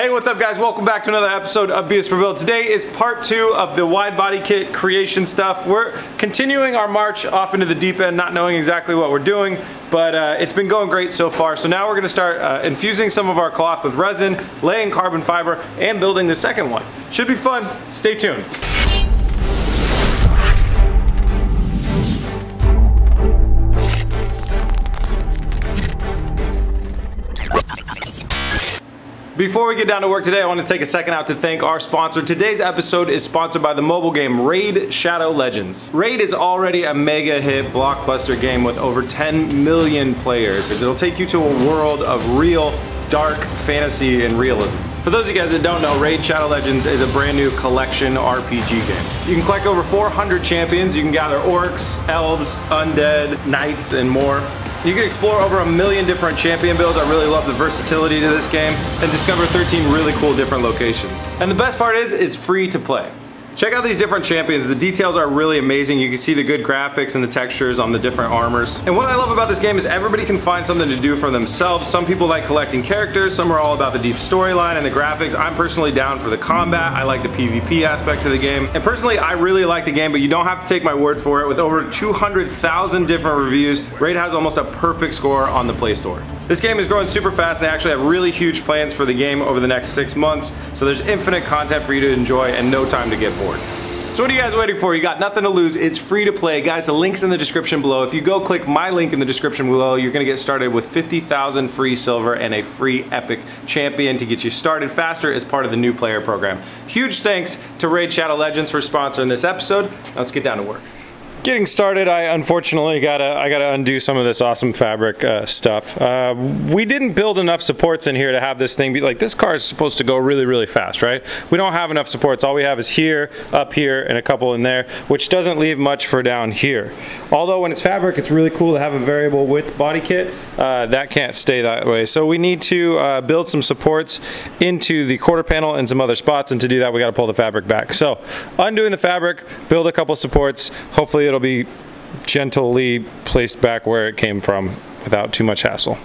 Hey, what's up guys? Welcome back to another episode of B is for Build. Today is part two of the wide body kit creation stuff. We're continuing our march off into the deep end, not knowing exactly what we're doing, but uh, it's been going great so far. So now we're gonna start uh, infusing some of our cloth with resin, laying carbon fiber, and building the second one. Should be fun, stay tuned. Before we get down to work today, I want to take a second out to thank our sponsor. Today's episode is sponsored by the mobile game Raid Shadow Legends. Raid is already a mega hit blockbuster game with over 10 million players. It'll take you to a world of real, dark fantasy and realism. For those of you guys that don't know, Raid Shadow Legends is a brand new collection RPG game. You can collect over 400 champions, you can gather orcs, elves, undead, knights, and more. You can explore over a million different champion builds. I really love the versatility to this game and discover 13 really cool different locations. And the best part is, it's free to play. Check out these different champions. The details are really amazing. You can see the good graphics and the textures on the different armors. And what I love about this game is everybody can find something to do for themselves. Some people like collecting characters. Some are all about the deep storyline and the graphics. I'm personally down for the combat. I like the PvP aspect of the game. And personally, I really like the game, but you don't have to take my word for it. With over 200,000 different reviews, Raid has almost a perfect score on the Play Store. This game is growing super fast and they actually have really huge plans for the game over the next six months. So there's infinite content for you to enjoy and no time to get bored. So what are you guys waiting for? You got nothing to lose. It's free to play. Guys, the link's in the description below. If you go click my link in the description below, you're gonna get started with 50,000 free silver and a free epic champion to get you started faster as part of the new player program. Huge thanks to Raid Shadow Legends for sponsoring this episode. Now let's get down to work. Getting started, I unfortunately gotta I gotta undo some of this awesome fabric uh, stuff. Uh, we didn't build enough supports in here to have this thing be like this car is supposed to go really really fast, right? We don't have enough supports. All we have is here, up here, and a couple in there, which doesn't leave much for down here. Although when it's fabric, it's really cool to have a variable width body kit. Uh, that can't stay that way. So we need to uh, build some supports into the quarter panel and some other spots, and to do that, we got to pull the fabric back. So undoing the fabric, build a couple supports. Hopefully it'll be gently placed back where it came from without too much hassle.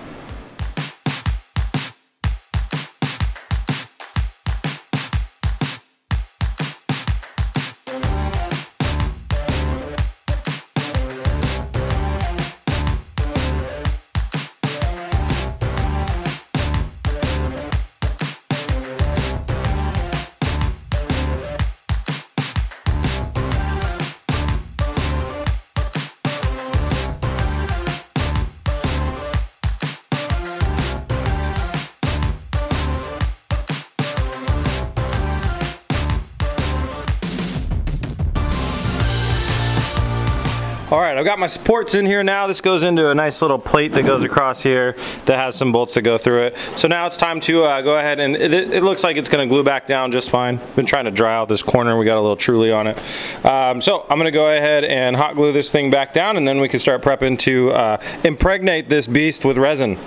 All right, I've got my supports in here now. This goes into a nice little plate that goes across here that has some bolts that go through it. So now it's time to uh, go ahead and it, it, looks like it's gonna glue back down just fine. Been trying to dry out this corner. We got a little truly on it. Um, so I'm gonna go ahead and hot glue this thing back down and then we can start prepping to uh, impregnate this beast with resin.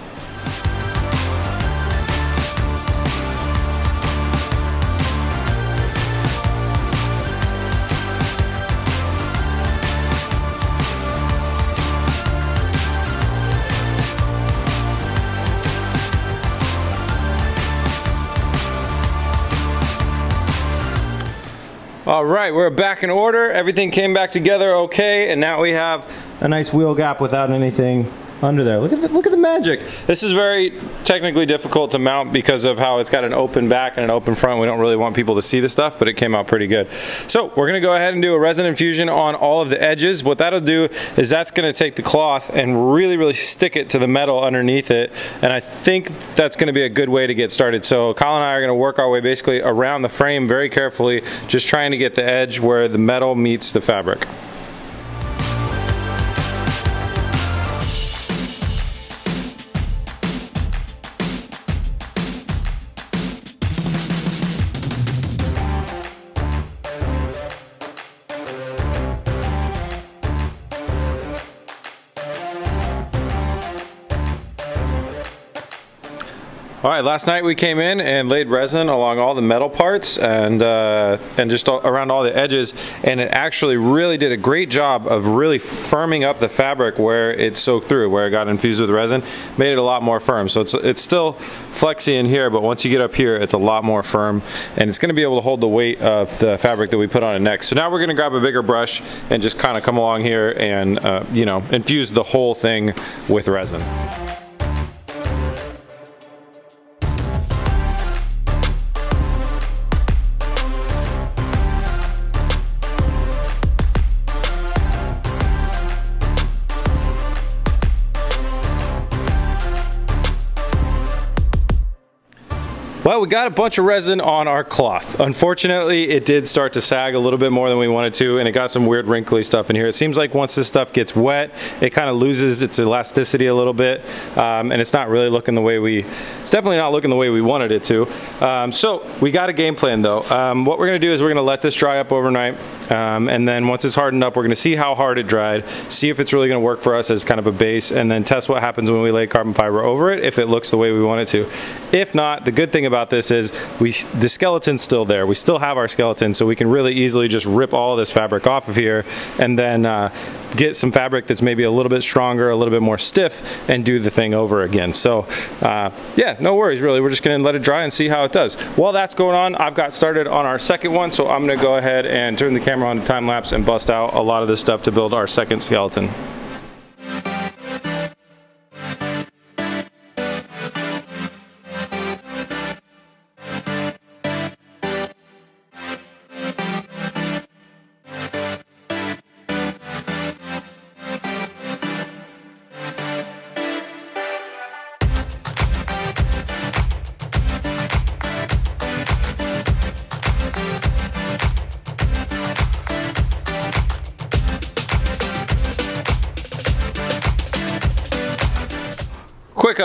All right, we're back in order. Everything came back together okay, and now we have a nice wheel gap without anything under there. Look at the, look at the magic. This is very technically difficult to mount because of how it's got an open back and an open front. We don't really want people to see the stuff, but it came out pretty good. So we're gonna go ahead and do a resin infusion on all of the edges. What that'll do is that's gonna take the cloth and really, really stick it to the metal underneath it. And I think that's gonna be a good way to get started. So Kyle and I are gonna work our way basically around the frame very carefully, just trying to get the edge where the metal meets the fabric. All right, last night we came in and laid resin along all the metal parts and uh, and just all, around all the edges, and it actually really did a great job of really firming up the fabric where it soaked through, where it got infused with resin, made it a lot more firm. So it's, it's still flexy in here, but once you get up here, it's a lot more firm, and it's gonna be able to hold the weight of the fabric that we put on it next. So now we're gonna grab a bigger brush and just kind of come along here and, uh, you know, infuse the whole thing with resin. Well, we got a bunch of resin on our cloth. Unfortunately, it did start to sag a little bit more than we wanted to, and it got some weird wrinkly stuff in here. It seems like once this stuff gets wet, it kind of loses its elasticity a little bit, um, and it's not really looking the way we, it's definitely not looking the way we wanted it to. Um, so we got a game plan though. Um, what we're gonna do is we're gonna let this dry up overnight, um, and then once it's hardened up, we're gonna see how hard it dried, see if it's really gonna work for us as kind of a base, and then test what happens when we lay carbon fiber over it, if it looks the way we want it to. If not, the good thing about this is we the skeleton's still there. We still have our skeleton, so we can really easily just rip all this fabric off of here and then uh, get some fabric that's maybe a little bit stronger, a little bit more stiff, and do the thing over again. So uh, yeah, no worries really. We're just gonna let it dry and see how it does. While that's going on, I've got started on our second one, so I'm gonna go ahead and turn the camera on to time lapse and bust out a lot of this stuff to build our second skeleton.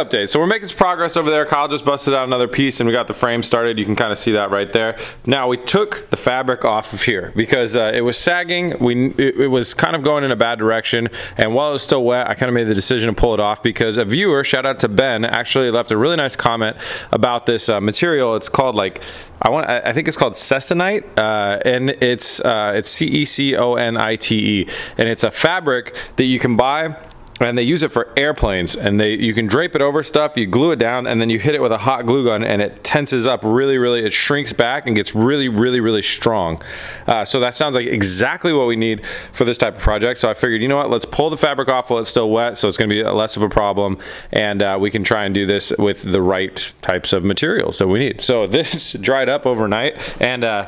Update. So we're making some progress over there. Kyle just busted out another piece and we got the frame started. You can kind of see that right there. Now we took the fabric off of here because uh, it was sagging. We it, it, was kind of going in a bad direction. And while it was still wet, I kind of made the decision to pull it off because a viewer, shout out to Ben, actually left a really nice comment about this uh, material. It's called like I want. I think it's called Ceconite, uh, and it's uh, it's C E C O N I T E, and it's a fabric that you can buy and they use it for airplanes and they you can drape it over stuff you glue it down and then you hit it with a hot glue gun and it tenses up really really it shrinks back and gets really really really strong. Uh, so that sounds like exactly what we need for this type of project. So I figured you know what let's pull the fabric off while it's still wet so it's gonna be less of a problem and uh, we can try and do this with the right types of materials that we need. So this dried up overnight and uh,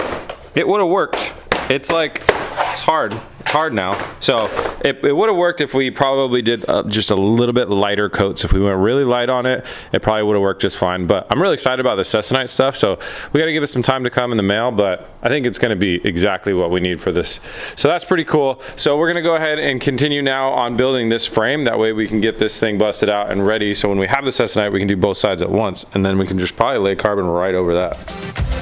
it would have worked. It's like it's hard hard now. So it, it would have worked if we probably did uh, just a little bit lighter coats. If we went really light on it, it probably would have worked just fine. But I'm really excited about the Ceconite stuff. So we got to give it some time to come in the mail, but I think it's going to be exactly what we need for this. So that's pretty cool. So we're going to go ahead and continue now on building this frame. That way we can get this thing busted out and ready. So when we have the Ceconite, we can do both sides at once. And then we can just probably lay carbon right over that.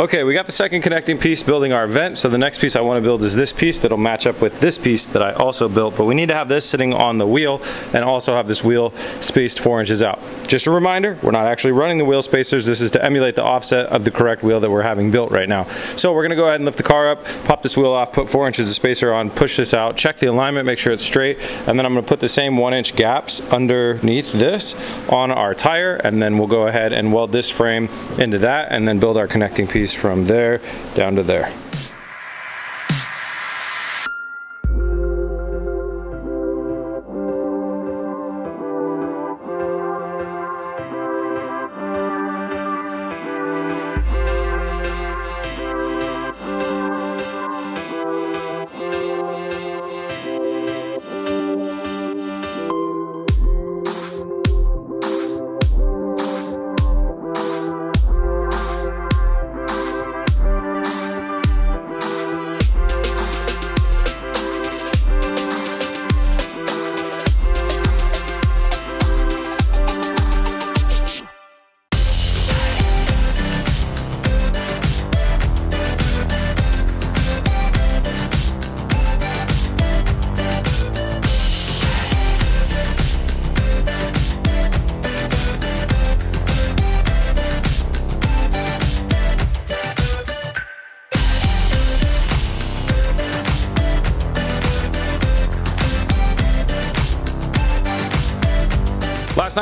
Okay, we got the second connecting piece building our vent, so the next piece I want to build is this piece that'll match up with this piece that I also built, but we need to have this sitting on the wheel and also have this wheel spaced four inches out. Just a reminder, we're not actually running the wheel spacers, this is to emulate the offset of the correct wheel that we're having built right now. So we're gonna go ahead and lift the car up, pop this wheel off, put four inches of spacer on, push this out, check the alignment, make sure it's straight, and then I'm gonna put the same one inch gaps underneath this on our tire, and then we'll go ahead and weld this frame into that, and then build our connecting piece from there down to there.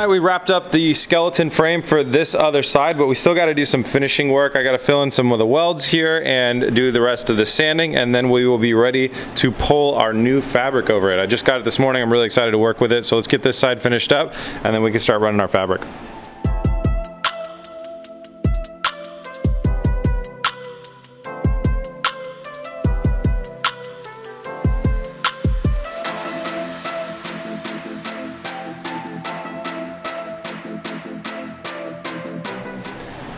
We wrapped up the skeleton frame for this other side, but we still got to do some finishing work. I got to fill in some of the welds here and do the rest of the sanding, and then we will be ready to pull our new fabric over it. I just got it this morning. I'm really excited to work with it. So let's get this side finished up, and then we can start running our fabric.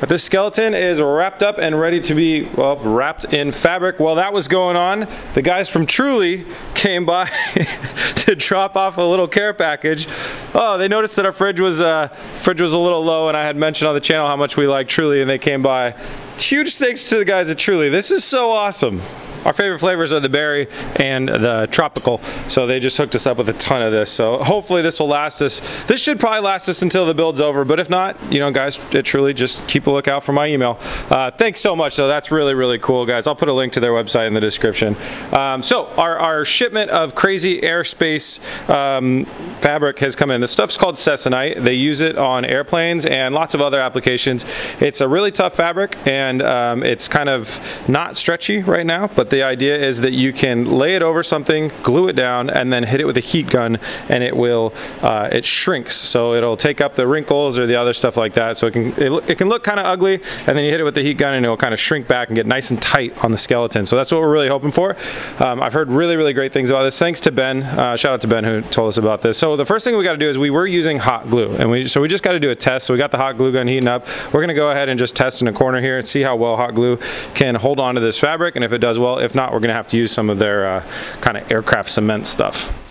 But this skeleton is wrapped up and ready to be, well, wrapped in fabric. While that was going on, the guys from Truly came by to drop off a little care package. Oh, they noticed that our fridge was, uh, fridge was a little low and I had mentioned on the channel how much we like Truly and they came by. Huge thanks to the guys at Truly. This is so awesome. Our favorite flavors are the berry and the tropical, so they just hooked us up with a ton of this. So hopefully this will last us. This should probably last us until the build's over, but if not, you know, guys, it truly just keep a lookout for my email. Uh, thanks so much, though. That's really, really cool, guys. I'll put a link to their website in the description. Um, so our, our shipment of crazy airspace um, fabric has come in. This stuff's called Ceconite. They use it on airplanes and lots of other applications. It's a really tough fabric and um, it's kind of not stretchy right now, but the idea is that you can lay it over something, glue it down, and then hit it with a heat gun, and it will, uh, it shrinks. So it'll take up the wrinkles or the other stuff like that. So it can, it, it can look kind of ugly, and then you hit it with the heat gun, and it will kind of shrink back and get nice and tight on the skeleton. So that's what we're really hoping for. Um, I've heard really, really great things about this. Thanks to Ben. Uh, shout out to Ben who told us about this. So the first thing we got to do is we were using hot glue, and we so we just got to do a test. So we got the hot glue gun heating up. We're gonna go ahead and just test in a corner here and see how well hot glue can hold on to this fabric, and if it does well, if not, we're gonna have to use some of their uh, kind of aircraft cement stuff.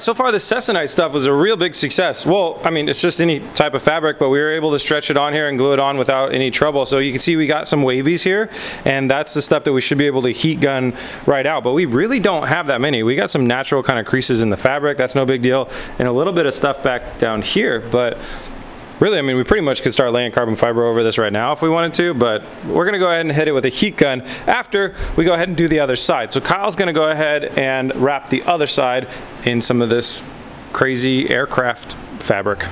Right, so far the Ceconite stuff was a real big success. Well, I mean, it's just any type of fabric, but we were able to stretch it on here and glue it on without any trouble. So you can see we got some wavies here, and that's the stuff that we should be able to heat gun right out. But we really don't have that many. We got some natural kind of creases in the fabric, that's no big deal, and a little bit of stuff back down here, but Really, I mean, we pretty much could start laying carbon fiber over this right now if we wanted to, but we're gonna go ahead and hit it with a heat gun after we go ahead and do the other side. So Kyle's gonna go ahead and wrap the other side in some of this crazy aircraft fabric.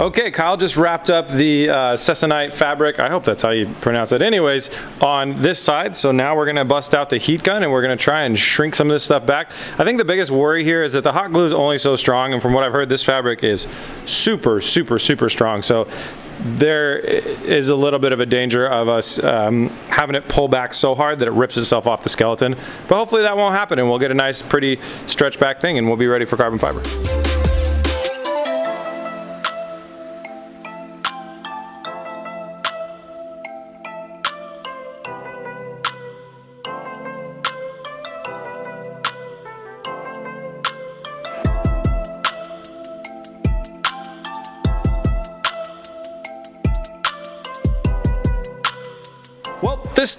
Okay, Kyle just wrapped up the uh, fabric, I hope that's how you pronounce it anyways, on this side. So now we're gonna bust out the heat gun and we're gonna try and shrink some of this stuff back. I think the biggest worry here is that the hot glue is only so strong and from what I've heard, this fabric is super, super, super strong. So there is a little bit of a danger of us um, having it pull back so hard that it rips itself off the skeleton. But hopefully that won't happen and we'll get a nice, pretty stretch back thing and we'll be ready for carbon fiber.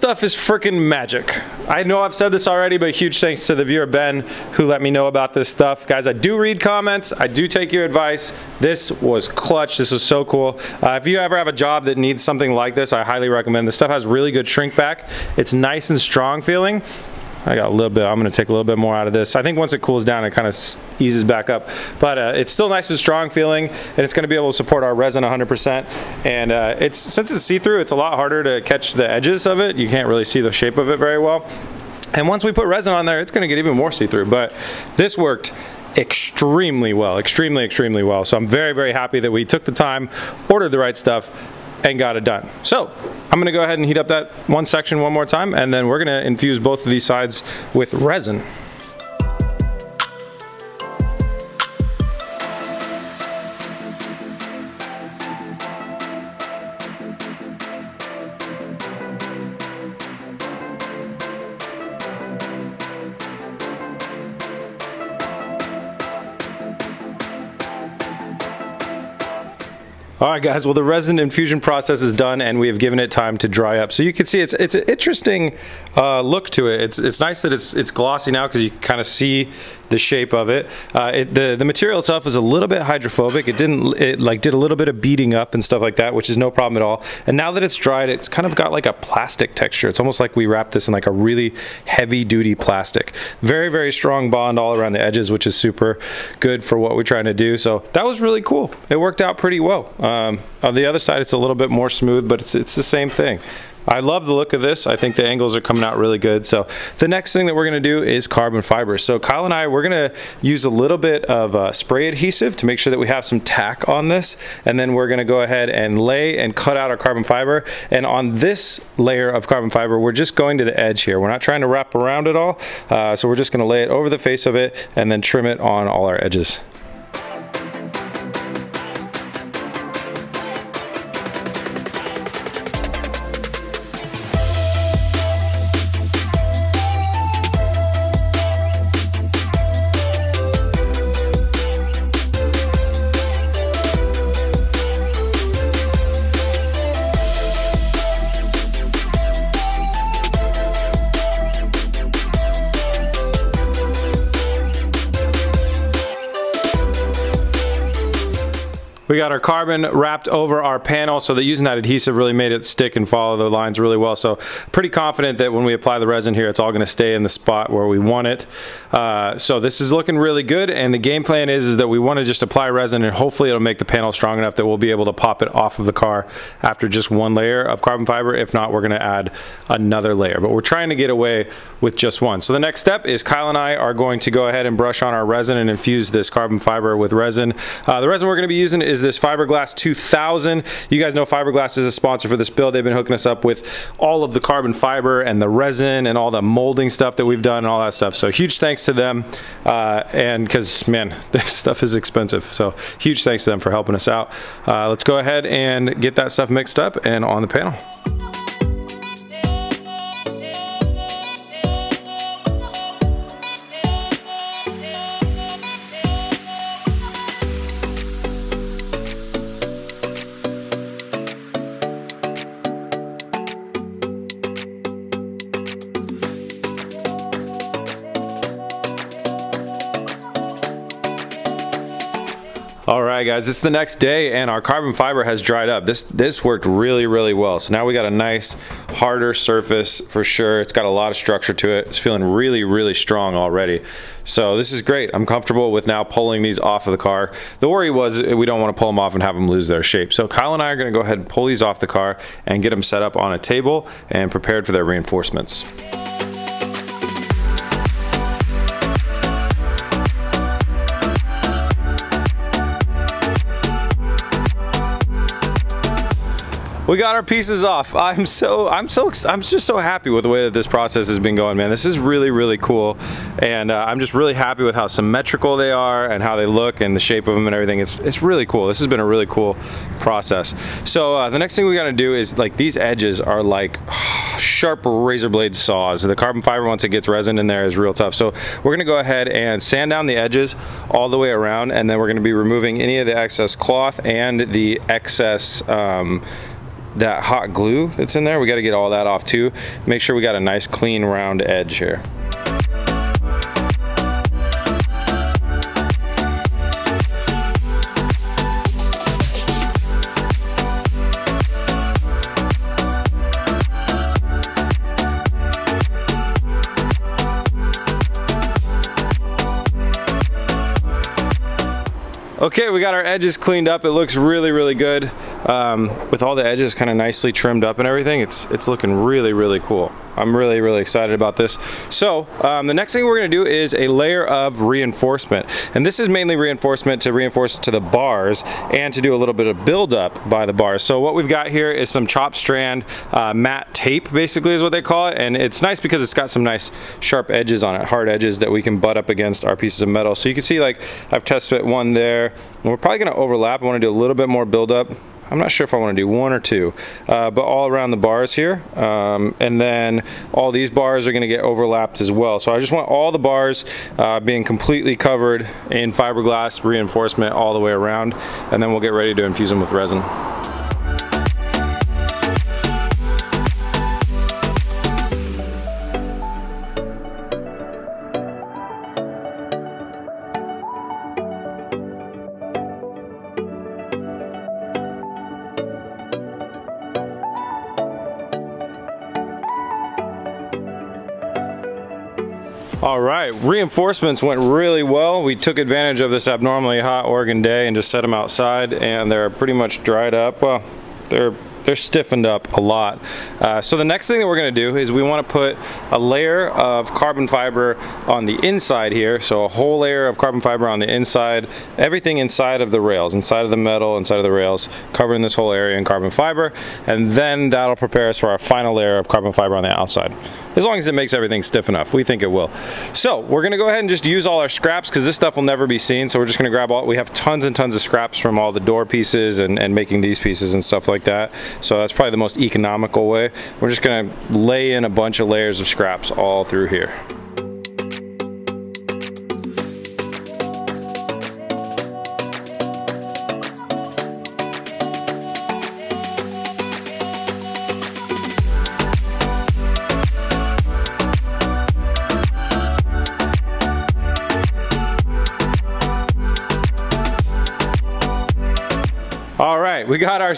Stuff is freaking magic. I know I've said this already, but huge thanks to the viewer Ben who let me know about this stuff. Guys, I do read comments. I do take your advice. This was clutch. This was so cool. Uh, if you ever have a job that needs something like this, I highly recommend. This stuff has really good shrink back. It's nice and strong feeling. I got a little bit, I'm gonna take a little bit more out of this. I think once it cools down, it kind of eases back up. But uh, it's still nice and strong feeling, and it's gonna be able to support our resin 100%. And uh, it's since it's see-through, it's a lot harder to catch the edges of it. You can't really see the shape of it very well. And once we put resin on there, it's gonna get even more see-through. But this worked extremely well, extremely, extremely well. So I'm very, very happy that we took the time, ordered the right stuff, and got it done. So I'm gonna go ahead and heat up that one section one more time and then we're gonna infuse both of these sides with resin. All right, guys. Well, the resin infusion process is done, and we have given it time to dry up. So you can see it's it's an interesting uh, look to it. It's it's nice that it's it's glossy now because you can kind of see the shape of it. Uh, it. the the material itself is a little bit hydrophobic. It didn't it like did a little bit of beating up and stuff like that, which is no problem at all. And now that it's dried, it's kind of got like a plastic texture. It's almost like we wrapped this in like a really heavy duty plastic. Very very strong bond all around the edges, which is super good for what we're trying to do. So that was really cool. It worked out pretty well. Um, on the other side, it's a little bit more smooth, but it's, it's the same thing. I love the look of this. I think the angles are coming out really good. So the next thing that we're gonna do is carbon fiber. So Kyle and I, we're gonna use a little bit of uh, spray adhesive to make sure that we have some tack on this. And then we're gonna go ahead and lay and cut out our carbon fiber. And on this layer of carbon fiber, we're just going to the edge here. We're not trying to wrap around it all. Uh, so we're just gonna lay it over the face of it and then trim it on all our edges. We got our carbon wrapped over our panel so that using that adhesive really made it stick and follow the lines really well. So pretty confident that when we apply the resin here, it's all gonna stay in the spot where we want it. Uh, so this is looking really good and the game plan is, is that we wanna just apply resin and hopefully it'll make the panel strong enough that we'll be able to pop it off of the car after just one layer of carbon fiber. If not, we're gonna add another layer, but we're trying to get away with just one. So the next step is Kyle and I are going to go ahead and brush on our resin and infuse this carbon fiber with resin. Uh, the resin we're gonna be using is this Fibre Glast 2000. You guys know Fibre Glast is a sponsor for this build. They've been hooking us up with all of the carbon fiber and the resin and all the molding stuff that we've done and all that stuff. So huge thanks to them. Uh, and because, man, this stuff is expensive. So huge thanks to them for helping us out. Uh, let's go ahead and get that stuff mixed up and on the panel. Guys, it's the next day and our carbon fiber has dried up. This this worked really, really well. So now we got a nice, harder surface for sure. It's got a lot of structure to it. It's feeling really, really strong already. So this is great. I'm comfortable with now pulling these off of the car. The worry was we don't want to pull them off and have them lose their shape. So Kyle and I are gonna go ahead and pull these off the car and get them set up on a table and prepared for their reinforcements. We got our pieces off. I'm so, I'm so, I'm just so happy with the way that this process has been going, man. This is really, really cool. And uh, I'm just really happy with how symmetrical they are and how they look and the shape of them and everything. It's, it's really cool. This has been a really cool process. So uh, the next thing we gotta do is like these edges are like sharp razor blade saws. The carbon fiber, once it gets resin in there, is real tough. So we're gonna go ahead and sand down the edges all the way around and then we're gonna be removing any of the excess cloth and the excess um, that hot glue that's in there. We got to get all that off too. Make sure we got a nice clean round edge here. Okay, we got our edges cleaned up. It looks really, really good. Um, with all the edges kind of nicely trimmed up and everything, it's, it's looking really, really cool. I'm really, really excited about this. So um, the next thing we're gonna do is a layer of reinforcement. And this is mainly reinforcement to reinforce to the bars and to do a little bit of buildup by the bars. So what we've got here is some chop strand uh, mat tape, basically is what they call it. And it's nice because it's got some nice sharp edges on it, hard edges that we can butt up against our pieces of metal. So you can see like I've test fit one there. And we're probably gonna overlap. I wanna do a little bit more buildup I'm not sure if I want to do one or two, uh, but all around the bars here. Um, and then all these bars are going to get overlapped as well. So I just want all the bars uh, being completely covered in fiberglass reinforcement all the way around. And then we'll get ready to infuse them with resin. All right, reinforcements went really well. We took advantage of this abnormally hot Oregon day and just set them outside and they're pretty much dried up. Well, they're they're stiffened up a lot. Uh, so the next thing that we're gonna do is we wanna put a layer of carbon fiber on the inside here. So a whole layer of carbon fiber on the inside, everything inside of the rails, inside of the metal, inside of the rails, covering this whole area in carbon fiber. And then that'll prepare us for our final layer of carbon fiber on the outside. As long as it makes everything stiff enough, we think it will. So we're gonna go ahead and just use all our scraps because this stuff will never be seen. So we're just gonna grab all, we have tons and tons of scraps from all the door pieces and, and making these pieces and stuff like that. So that's probably the most economical way. We're just gonna lay in a bunch of layers of scraps all through here.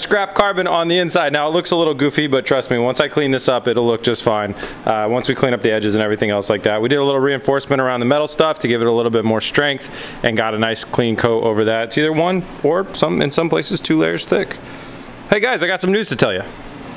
Scrap carbon on the inside. Now it looks a little goofy, but trust me, once I clean this up, it'll look just fine. Uh, once we clean up the edges and everything else like that. We did a little reinforcement around the metal stuff to give it a little bit more strength and got a nice clean coat over that. It's either one or some in some places two layers thick. Hey guys, I got some news to tell you.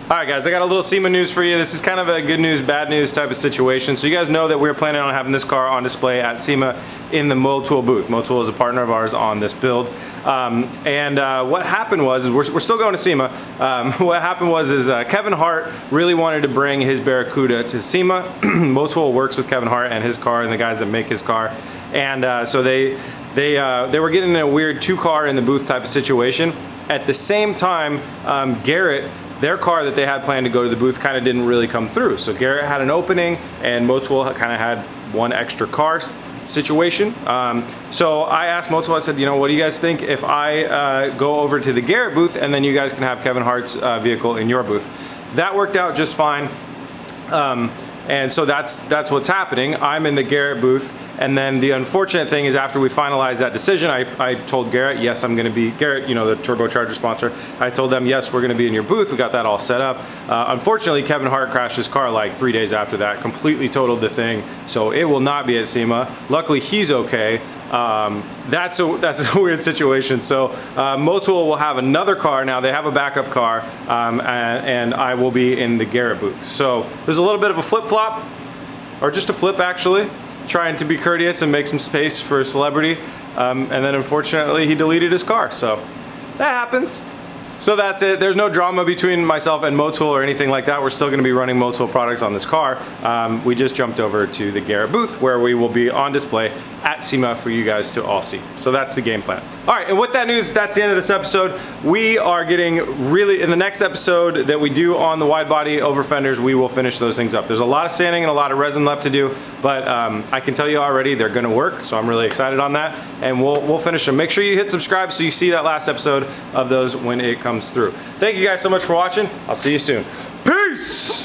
Alright guys, I got a little SEMA news for you. This is kind of a good news, bad news type of situation. So you guys know that we're planning on having this car on display at SEMA in the Motul booth. Motul is a partner of ours on this build. Um, and uh, what happened was, we're, we're, still going to SEMA. Um, what happened was is uh, Kevin Hart really wanted to bring his Barracuda to SEMA. Motul works with Kevin Hart and his car and the guys that make his car. And uh, so they, they, uh, they were getting in a weird two car in the booth type of situation. At the same time, um, Garrett their car that they had planned to go to the booth kind of didn't really come through. So Garrett had an opening and Motul kind of had one extra car situation. Um, so I asked Motul, I said, you know, what do you guys think if I uh, go over to the Garrett booth and then you guys can have Kevin Hart's uh, vehicle in your booth. That worked out just fine. Um, and so that's, that's what's happening. I'm in the Garrett booth and then the unfortunate thing is after we finalized that decision, I, I told Garrett, yes, I'm gonna be, Garrett, you know, the turbocharger sponsor, I told them, yes, we're gonna be in your booth. We got that all set up. Uh, unfortunately, Kevin Hart crashed his car like three days after that, completely totaled the thing. So it will not be at SEMA. Luckily, he's okay. Um, that's a that's a weird situation. So uh, Motul will have another car now. They have a backup car, um, and, and, I will be in the Garrett booth. So there's a little bit of a flip flop, or just a flip actually trying to be courteous and make some space for a celebrity. Um, and then unfortunately he deleted his car. So that happens. So that's it. There's no drama between myself and Motul or anything like that. We're still going to be running Motul products on this car. Um, we just jumped over to the Garrett booth where we will be on display at SEMA for you guys to all see. So that's the game plan. All right, and with that news, that's the end of this episode. We are getting really, in the next episode that we do on the wide body over fenders, we will finish those things up. There's a lot of sanding and a lot of resin left to do, but um, I can tell you already they're gonna work, so I'm really excited on that, and we'll, we'll finish them. Make sure you hit subscribe so you see that last episode of those when it comes through. Thank you guys so much for watching. I'll see you soon. Peace!